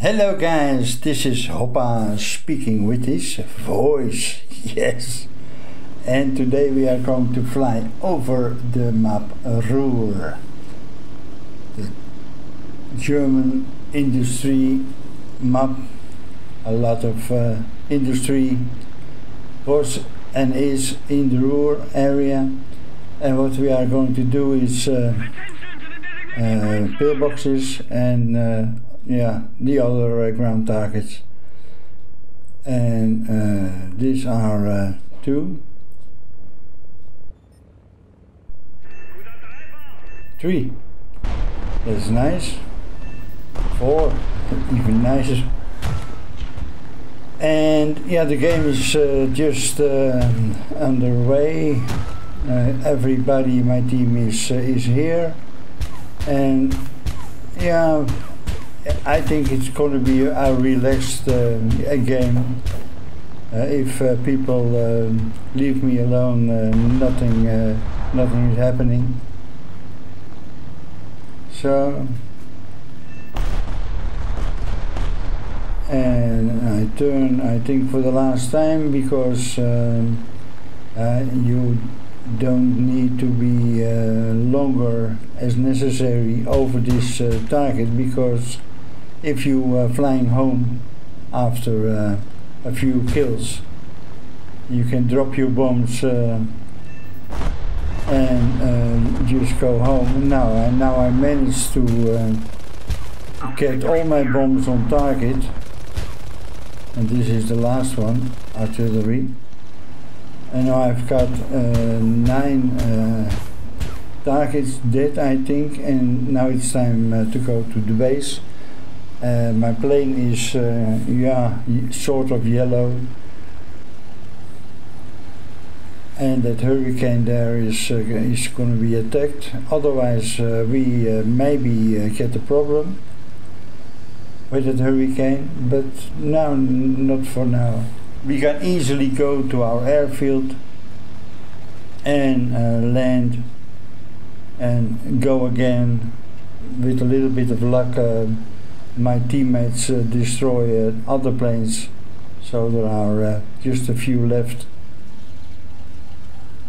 Hello guys, this is Hoppa speaking with his voice, yes. And today we are going to fly over the map Ruhr. The German industry map, a lot of uh, industry was and is in the Ruhr area. And what we are going to do is uh, uh, pillboxes and uh, yeah, the other uh, ground targets. And uh, these are uh, two, three. That's nice. Four, even nicer. And yeah, the game is uh, just uh, underway. Uh, everybody in my team is is here, and yeah, I think it's going to be a relaxed uh, a game. Uh, if uh, people um, leave me alone, uh, nothing, uh, nothing is happening. So, and I turn, I think, for the last time because um, uh, you don't need to be longer as necessary over this target because if you are flying home after uh, a few kills, you can drop your bombs uh, and uh, just go home. Now, and now I managed to uh, get all my bombs on target, and this is the last one, artillery. And now I've got uh, nine uh, targets dead, I think, and now it's time to go to the base. Uh, my plane is, uh, yeah, sort of yellow. And that hurricane there is, uh, is going to be attacked. Otherwise, uh, we uh, maybe uh, get a problem with that hurricane, but now, not for now. We can easily go to our airfield and land and go again with a little bit of luck my teammates uh, destroy uh, other planes, so there are uh, just a few left.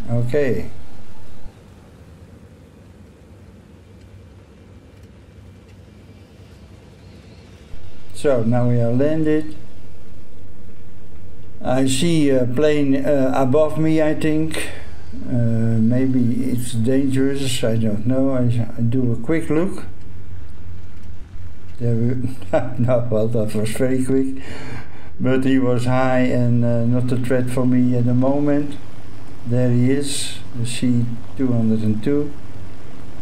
Okay. So now we are landed. I see a plane uh, above me, I think. Uh, maybe it's dangerous, I don't know. I, I do a quick look. No, well, that was very quick. But he was high and uh, not a threat for me at the moment. There he is, the C-202.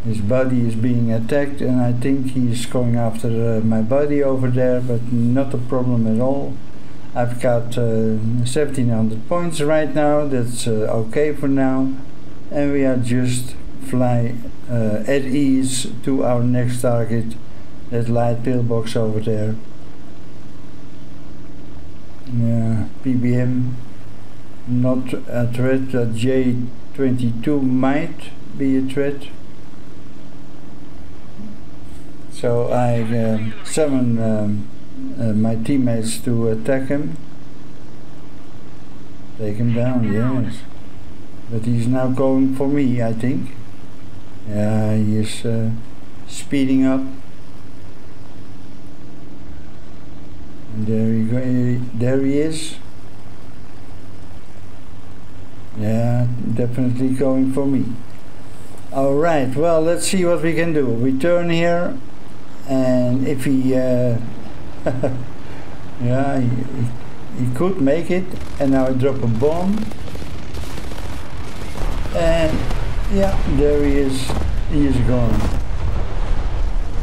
His body is being attacked and I think he's going after uh, my body over there, but not a problem at all. I've got uh, 1700 points right now, that's uh, okay for now. And we are just fly uh, at ease to our next target that light pillbox over there. Yeah, PBM not a threat, that J22 might be a threat. So I um, summon um, uh, my teammates to attack him. Take him down, yes. But he's now going for me, I think. Yeah, he is uh, speeding up. There you go there he is. Yeah definitely going for me. All right well let's see what we can do. We turn here and if he uh, yeah he, he could make it and now I drop a bomb. And yeah there he is. He is gone.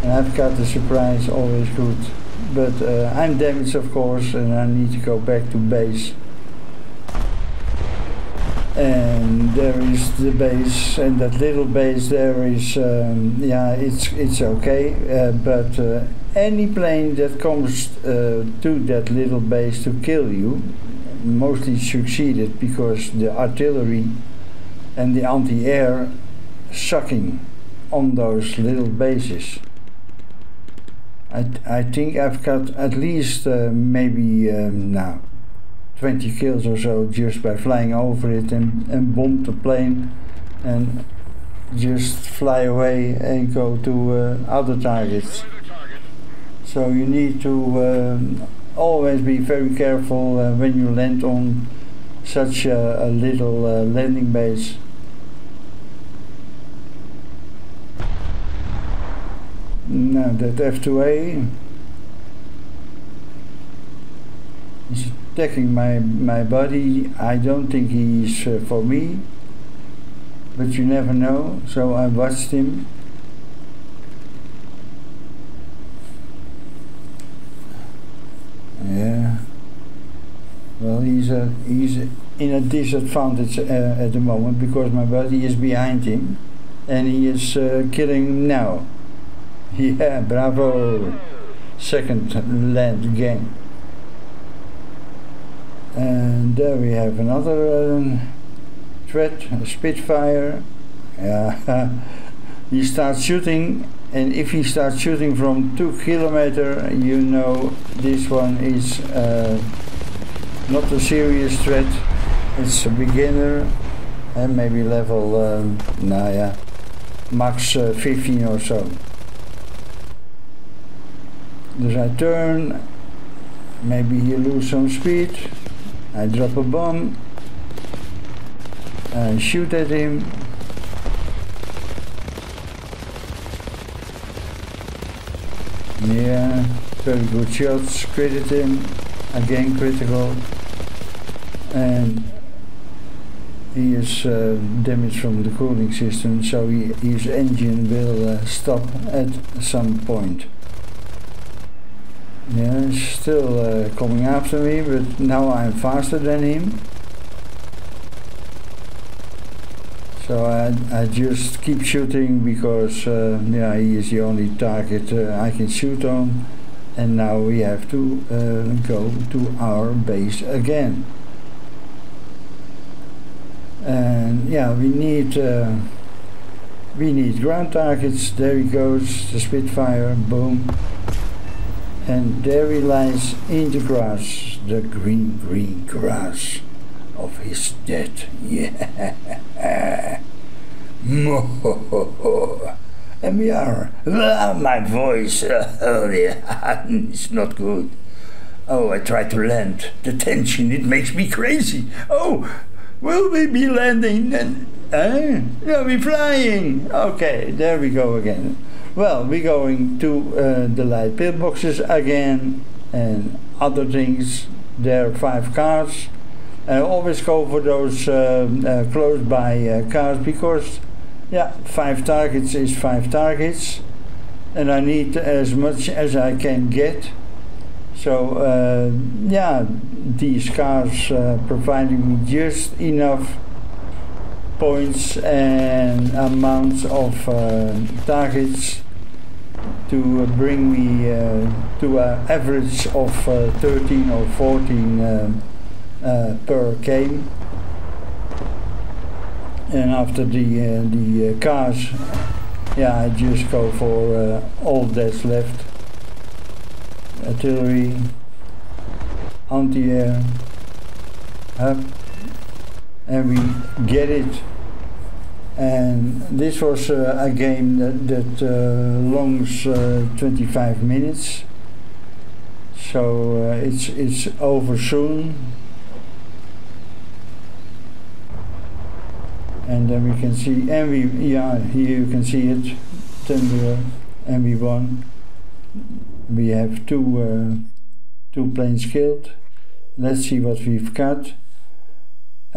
And I've got the surprise always good but uh, I'm damaged of course and I need to go back to base. And there is the base and that little base there is um, yeah it's it's okay. Uh, but uh, any plane that comes uh, to that little base to kill you mostly succeeded because the artillery and the anti-air sucking on those little bases I, I think I've got at least uh, maybe um, now 20 kills or so just by flying over it and, and bomb the plane and just fly away and go to uh, other targets. So you need to um, always be very careful uh, when you land on such a, a little uh, landing base. That F2A is attacking my, my body. I don't think he's uh, for me, but you never know. So I watched him. Yeah. Well, he's a, he's in a disadvantage uh, at the moment because my body is behind him, and he is uh, killing now. Yeah, bravo. Second land again. And there we have another um, threat, a Spitfire. Yeah, he starts shooting, and if he starts shooting from two kilometer, you know this one is uh, not a serious threat. It's a beginner, and maybe level, um, nah, yeah, max uh, 15 or so. Dus I turn, maybe he lose some speed, I drop a bomb, I shoot at him, yeah, very good shots, credit him, again critical, and he is uh, damaged from the cooling system, so he, his engine will uh, stop at some point. Yeah, still uh, coming after me, but now I'm faster than him. So I, I just keep shooting because uh, yeah, he is the only target uh, I can shoot on. And now we have to uh, go to our base again. And yeah, we need uh, we need ground targets. There he goes, the Spitfire, boom and there he lies in the grass, the green, green grass of his death. Yeah. and we are. Ah, my voice. Oh, yeah. it's not good. Oh, I try to land. The tension, it makes me crazy. Oh, will we be landing then? Eh? Are we flying? Okay, there we go again. Well, we're going to uh, the light pillboxes again and other things. There are five cars. I always go for those uh, uh, close by uh, cars because, yeah, five targets is five targets, and I need as much as I can get. So, uh, yeah, these cars uh, providing me just enough points and amounts of uh, targets to bring me uh, to an average of uh, 13 or 14 uh, per game. And after the the cars, yeah, I just go for all that's left. Artillery, anti-air, up, and we get it and this was uh, a game that, that uh, longs uh, 25 minutes. So uh, it's it's over soon. And then we can see MV, yeah, here you can see it, Thunder MV1. We have two, uh, two planes killed. Let's see what we've got.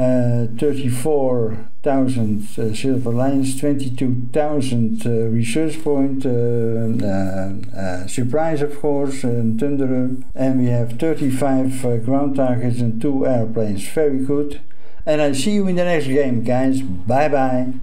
Uh, 34,000 uh, silver lions, 22,000 uh, research point, uh, uh, surprise of course, and Thunderer, and we have 35 ground targets and two airplanes. Very good. And I see you in the next game, guys. Bye bye.